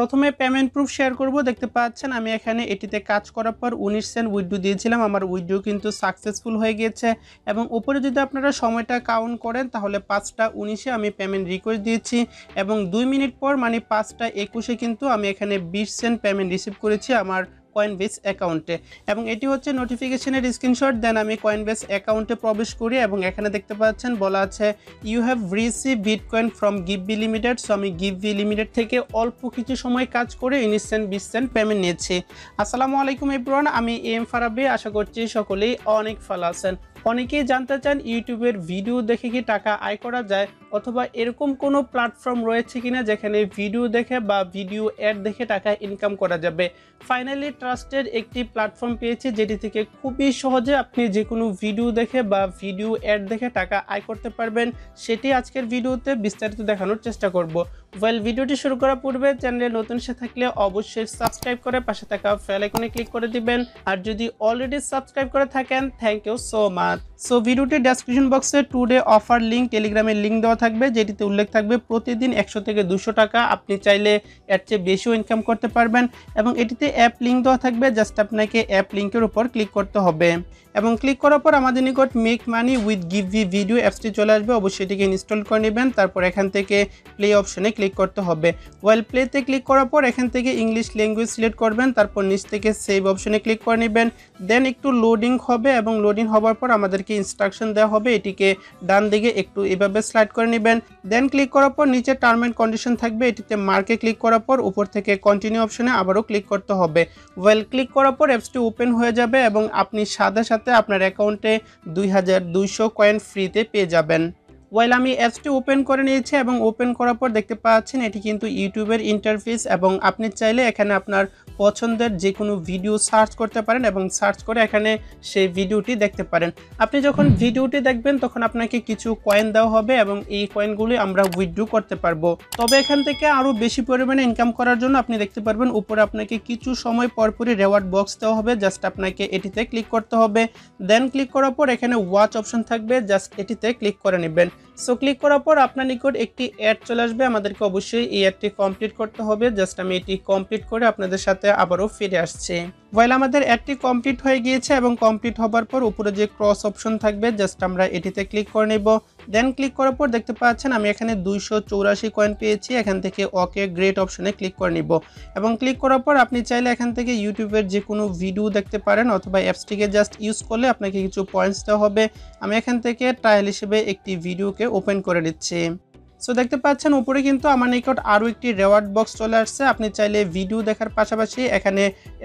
প্রথমে payment proof share করব, দেখতে পাচ্ছেন আমি এখানে এটিতে কাজ করার পর উনিশ সেন্ট উইড্রো দিয়েছিলাম, আমার উইড্রো কিন্তু সাকসেসফুল হয়ে গিয়েছে এবং উপরে যদি আপনারা সময়টা কাউন্ট করেন, তাহলে পাঁচটা উনিশে আমি পেমেন্ট রিকোয়েস্ট দিয়েছি এবং দুই মিনিট পর মানে পাঁচটা একুশে কিন্তু আমি এখানে বিশ সেন্ট পেমেন্ট রিসিভ করেছি, আমার কয়েনবেস অ্যাকাউন্টে এবং এটি হচ্ছে নোটিফিকেশনের স্ক্রিনশট দেন আমি কয়েন বেস অ্যাকাউন্টে প্রবেশ করি এবং এখানে দেখতে পাচ্ছেন বলা আছে you have receive bitcoin from Giveby limited so আমি গিভবি লিমিটেড থেকে অল্প কিছু সময় কাজ করে ইনিসেন্ট বিশ সেন্ট পেমেন্ট নিয়েছি। আসসালামু আলাইকুম ইব্রান আমি এম ফারাবি আশা করছি সকলেই অনেক ভালো আছেন। অনেকেই জানতে চান ইউটিউবের ভিডিও দেখে কি টাকা আয় করা যায় অথবা এরকম কোনো প্ল্যাটফর্ম রয়েছে কিনা যেখানে ভিডিও দেখে বা ভিডিও অ্যাড দেখে টাকা ইনকাম করা যাবে। ফাইনালি ট্রাস্টেড একটি প্ল্যাটফর্ম পেয়েছি যেটি থেকে খুবই সহজে আপনি যে কোনো ভিডিও দেখে বা ভিডিও অ্যাড দেখে টাকা আয় করতে পারবেন। সেটি আজকের ভিডিওতে বিস্তারিত দেখানোর চেষ্টা করব। ওয়েল ভিডিওটি শুরু করার পূর্বে চ্যানেলে নতুন সে থাকলে অবশ্যই সাবস্ক্রাইব করে পাশে থাকা ফেল আইকনে ক্লিক করে দিবেন। আর যদি অলরেডি সাবস্ক্রাইব করে থাকেন thank you so much so ভিডিওটির ডেসক্রিপশন বক্সে টু ডে অফার লিঙ্ক টেলিগ্রামের লিঙ্ক দেওয়া থাকবে, যেটিতে উল্লেখ থাকবে প্রতিদিন একশো থেকে দুশো টাকা। আপনি চাইলে এর চেয়ে বেশিও ইনকাম করতে পারবেন এবং এটিতে অ্যাপ লিঙ্ক দেওয়া থাকবে জাস্ট আপনাকে অ্যাপ লিঙ্কের উপর ক্লিক করতে হবে। এবং ক্লিক করার পর আমাদের নিকট make money with give v video অ্যাপসটি চলে আসবে, অবশ্যই এটিকে ইনস্টল করে নেবেন, তারপর এখান থেকে প্লে অপশনে ক্লিক করতে হবে। ওয়েল প্লেতে ক্লিক করার পর এখান থেকে ইংলিশ ল্যাঙ্গুয়েজ সিলেক্ট করবেন, তারপর নিচ থেকে সেভ অপশনে ক্লিক করে নেবেন। দেন একটু লোডিং হবে এবং লোডিং হওয়ার পর আমাদেরকে ইনস্ট্রাকশন দেওয়া হবে, এটিকে ডান দিকে একটু এভাবে স্লাইড করে নেবেন। দেন ক্লিক করার পর নিচে টার্ম অ্যান্ড কন্ডিশন থাকবে, এটিতে মার্কে ক্লিক করার পর উপর থেকে কন্টিনিউ অপশনে আবারও ক্লিক করতে হবে। ওয়েল ক্লিক করার পর অ্যাপসটি ওপেন হয়ে যাবে এবং আপনি সাথে সাথে আপনার অ্যাকাউন্টে দুই হাজার দুইশো কয়েন ফ্রিতে পেয়ে যাবেন। ওয়েল আমি অ্যাপসটি ওপেন করে নিয়েছি এবং ওপেন করার পর দেখতে পাচ্ছেন এটি কিন্তু ইউটিউবের ইন্টারফেস এবং আপনি চাইলে এখানে আপনার পছন্দের যে কোনো ভিডিও সার্চ করতে পারেন এবং সার্চ করে এখানে সেই ভিডিওটি দেখতে পারেন। আপনি যখন ভিডিওটি দেখবেন তখন আপনাকে কিছু কয়েন দেওয়া হবে এবং এই কয়েনগুলি আমরা উইথড্রু করতে পারব। তবে এখান থেকে আরও বেশি পরিমাণে ইনকাম করার জন্য আপনি দেখতে পারবেন উপরে আপনাকে কিছু সময় পরপরই রেওয়ার্ড বক্স দেওয়া হবে জাস্ট আপনাকে এটিতে ক্লিক করতে হবে। দেন ক্লিক করার পর এখানে ওয়াচ অপশন থাকবে জাস্ট এটিতে ক্লিক করে নেবেন। সো ক্লিক করার পর আপনার নিকট একটি অ্যাড চলে আসবে। আমাদেরকে অবশ্যই এই অ্যাডটি কমপ্লিট করতে হবে। জাস্ট আমি এটি কমপ্লিট করে আপনাদের সাথে আবারও ফিরে আসছি। ওয়াইল আমাদের অ্যাডটি কমপ্লিট হয়ে গিয়েছে এবং কমপ্লিট হবার পর উপরে যে ক্রস অপশন থাকবে জাস্ট আমরা এটিতে ক্লিক করে নেব। দেন ক্লিক করার পর দেখতে পাচ্ছেন আমি এখানে দুইশো চৌরাশি কয়েন পেয়েছি। এখান থেকে ওকে গ্রেট অপশনে ক্লিক করে নিব। এবং ক্লিক করার পর আপনি চাইলে এখান থেকে ইউটিউবের যে কোনো ভিডিও দেখতে পারেন অথবা অ্যাপসটিকে জাস্ট ইউজ করলে আপনাকে কিছু পয়েন্টস দেওয়া হবে। আমি এখান থেকে ট্রায়াল হিসেবে একটি ভিডিওকে ওপেন করে দিচ্ছি সো দেখতে পাচ্ছেন, উপরে কিন্তু আমার নিকট আরও একটি রেওয়ার্ড বক্স চলে আসছে। আপনি চাইলে ভিডিও দেখার পাশাপাশি এখানে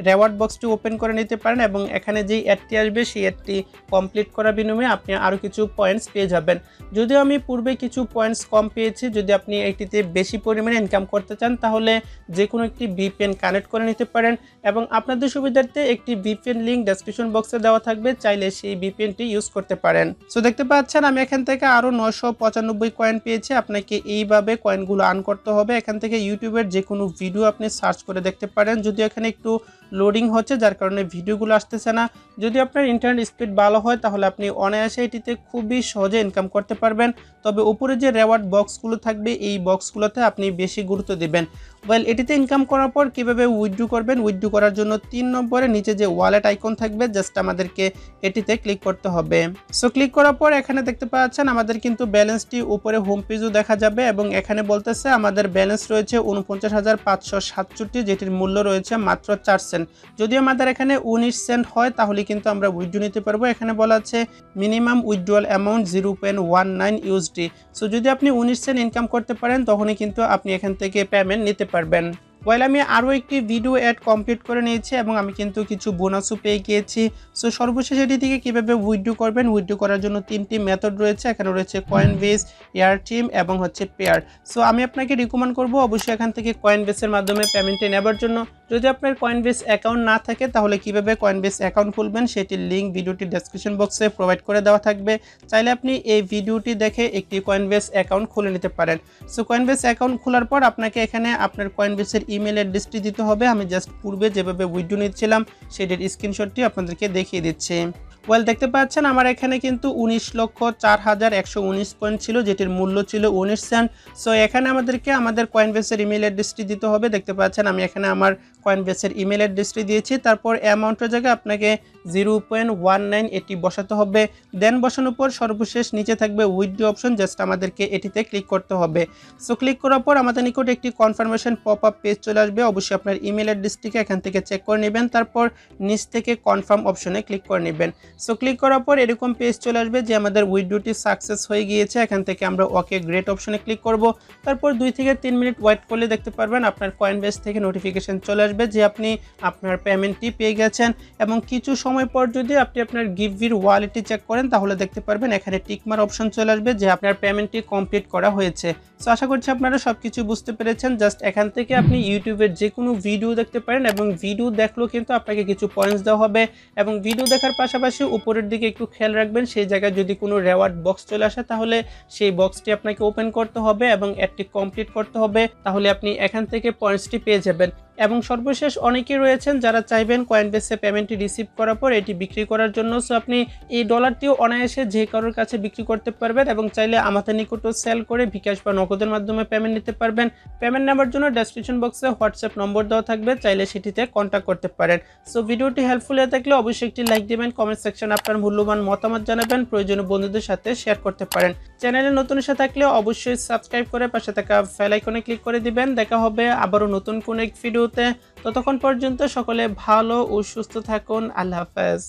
রেওয়ার্ড বক্সটি ওপেন করে নিতে পারেন এবং এখানে যেই অ্যাডটি আসবে, সেই অ্যাডটি কমপ্লিট করার বিনিময়ে আপনি আরও কিছু পয়েন্টস পেয়ে যাবেন। যদিও আমি পূর্বে কিছু পয়েন্টস কম পেয়েছি, যদি আপনি এটিতে বেশি পরিমাণে ইনকাম করতে চান, তাহলে যে কোনো একটি ভিপিএন কানেক্ট করে নিতে পারেন এবং আপনাদের সুবিধার্থে একটি ভিপিএন লিঙ্ক ডেসক্রিপশন বক্সে দেওয়া থাকবে, চাইলে সেই ভিপিএনটি ইউজ করতে পারেন। সো দেখতে পাচ্ছেন, আমি এখান থেকে আরও নশো পঁচানব্বই কয়েন পেয়েছি। আপনাকে আপনাকে এইভাবে কয়েনগুলো আর্ন করতে হবে। এখান থেকে ইউটিউবের যে কোনো ভিডিও আপনি সার্চ করে দেখতে পারেন। যদি এখানে একটু লোডিং হচ্ছে, যার কারণে ভিডিওগুলো আসতেছে না। যদি আপনার ইন্টারনেট স্পিড ভালো হয়, তাহলে আপনি অনায়াসে এটিতে খুবই সহজে ইনকাম করতে পারবেন। তবে উপরে যে রেওয়ার্ড বক্সগুলো থাকবে, এই বক্সগুলোতে আপনি বেশি গুরুত্ব দেবেন। ওয়েল এটিতে ইনকাম করার পর কীভাবে উইথড্রু করবেন? উইথড্রু করার জন্য তিন নম্বরে নিচে যে ওয়ালেট আইকন থাকবে জাস্ট আমাদেরকে এটিতে ক্লিক করতে হবে। সো ক্লিক করার পর এখানে দেখতে পাচ্ছেন, আমাদের কিন্তু ব্যালেন্সটি উপরে হোম পেজও দেখা যাবে এবং এখানে বলতেছে আমাদের ব্যালেন্স রয়েছে উনপঞ্চাশ হাজার পাঁচশো সাতষট্টি, যেটির মূল্য রয়েছে মাত্র চার সেন্ট যদি আমাদের এখানে উনিশ সেন্ট হয়, তাহলে কিন্তু আমরা উইড্রো নিতে পারব। এখানে বলা আছে minimum withdrawal amount zero point one nine USD so যদি আপনি উনিশ সেন্ট ইনকাম করতে পারেন, তখনই কিন্তু আপনি এখান থেকে পেমেন্ট নিতে পারবেন। ওয়েল আমি আরও একটি ভিডিও অ্যাড কমপ্লিট করে নিয়েছি এবং আমি কিন্তু কিছু বোনাসও পেয়ে গিয়েছি সো সর্বশেষ এটি থেকে কীভাবে উইড্রো করবেন? উইড্রো করার জন্য তিনটি মেথড রয়েছে। এখানে রয়েছে কয়েন বেস এয়ার টিম এবং হচ্ছে পেয়ার সো আমি আপনাকে রিকমেন্ড করব অবশ্যই এখান থেকে কয়েন বেসের মাধ্যমে পেমেন্টে নেবার জন্য। যদি আপনার কয়েন বেস অ্যাকাউন্ট না থাকে, তাহলে কীভাবে কয়েন বেস অ্যাকাউন্ট খুলবেন সেটির লিঙ্ক ভিডিওটি ডেসক্রিপশন বক্সে প্রোভাইড করে দেওয়া থাকবে। চাইলে আপনি এই ভিডিওটি দেখে একটি কয়েন বেস অ্যাকাউন্ট খুলে নিতে পারেন। সো কয়েন বেস অ্যাকাউন্ট খোলার পর আপনাকে এখানে আপনার কয়েন বেসের ইমেল অ্যাড্রেসটি দিতে হবে। আমি জাস্ট পূর্বে যেভাবে উইড্রো নিচ্ছিলাম, সেটির স্ক্রিনশটটি আপনাদেরকে দেখিয়ে দিচ্ছি। ওয়েল দেখতে পাচ্ছেন আমার এখানে কিন্তু উনিশ লক্ষ চার হাজার একশো উনিশ পয়েন্ট ছিল, যেটির মূল্য ছিল উনিশ সেন্ট সো এখানে আমাদেরকে আমাদের কয়েন বেসের ইমেল অ্যাড্রেসটি দিতে হবে। দেখতে পাচ্ছেন আমি এখানে আমার কয়েন বেসের ইমেল অ্যাড্রেসটি দিয়েছি। তারপর অ্যামাউন্টের জায়গায় আপনাকে জিরো পয়েন্ট ওয়ান নাইন এটি বসাতে হবে। দেন বসানোর পর সর্বশেষ নিচে থাকবে উইথড্র অপশন জাস্ট আমাদেরকে এটিতে ক্লিক করতে হবে। সো ক্লিক করার পর আমাদের নিকট একটি কনফার্মেশন পপ আপ পেজ চলে আসবে। অবশ্যই আপনার ইমেল অ্যাড্রেসটিকে এখান থেকে চেক করে নেবেন। তারপর নিচ থেকে কনফার্ম অপশনে ক্লিক করে নেবেন। সো ক্লিক করার পর এরকম পেজ চলে আসবে যে আমাদের উইথড্রটি সাকসেস হয়ে গিয়েছে। এখান থেকে আমরা ওকে গ্রেট অপশনে ক্লিক করব। তারপর দুই থেকে তিন মিনিট ওয়েট করলে দেখতে পারবেন আপনার কয়েন বেস থেকে নোটিফিকেশন চলে আসবে। যে আপনি আপনার পেমেন্টটি পেয়ে গেছেন এবং কিছু সময় পর যদি আপনি আপনার গিভির ওয়ালেটটি চেক করেন, তাহলে দেখতে পারবেন এখানে টিকমার অপশন চলে আসবে যে আপনার পেমেন্টটি কমপ্লিট করা হয়েছে। সো আশা করছি আপনারা সব কিছু বুঝতে পেরেছেন। জাস্ট এখান থেকে আপনি ইউটিউবের যে কোনো ভিডিও দেখতে পারেন এবং ভিডিও দেখলেও কিন্তু আপনাকে কিছু পয়েন্টস দেওয়া হবে এবং ভিডিও দেখার পাশাপাশি উপরের দিকে একটু খেয়াল রাখবেন, সেই জায়গায় যদি কোনো রেওয়ার্ড বক্স চলে আসে, তাহলে সেই বক্সটি আপনাকে ওপেন করতে হবে এবং অ্যাডটি কমপ্লিট করতে হবে, তাহলে আপনি এখান থেকে পয়েন্টসটি পেয়ে যাবেন। এবং সর্বশেষ অনেকেই রয়েছেন যারা চাইবেন কয়েন বেসে পেমেন্টটি রিসিভ করার পর এটি বিক্রি করার জন্য। সো আপনি এই ডলারটিও অনায়াসে যে কারোর কাছে বিক্রি করতে পারবেন এবং চাইলে আমাদের নিকটও সেল করে বিকাশ বা নগদের মাধ্যমে পেমেন্ট নিতে পারবেন। পেমেন্ট নেওয়ার জন্য ডেসক্রিপশন বক্সে হোয়াটসঅ্যাপ নম্বর দেওয়া থাকবে, চাইলে সেটিতে কন্ট্যাক্ট করতে পারেন। সো ভিডিওটি হেল্পফুল হয়ে থাকলে অবশ্যই একটি লাইক দেবেন কমেন্ট সেকশন আপনার মূল্যবান মতামত জানাবেন প্রয়োজনীয় বন্ধুদের সাথে শেয়ার করতে পারেন। চ্যানেলে নতুন এসে থাকলে অবশ্যই সাবস্ক্রাইব করে পাশে থাকা ফেল আইকনে ক্লিক করে দিবেন। দেখা হবে আবারও নতুন কোন এক ভিডিওতে ততক্ষণ পর্যন্ত সকলে ভালো ও সুস্থ থাকুন। আল্লাহ হাফেজ।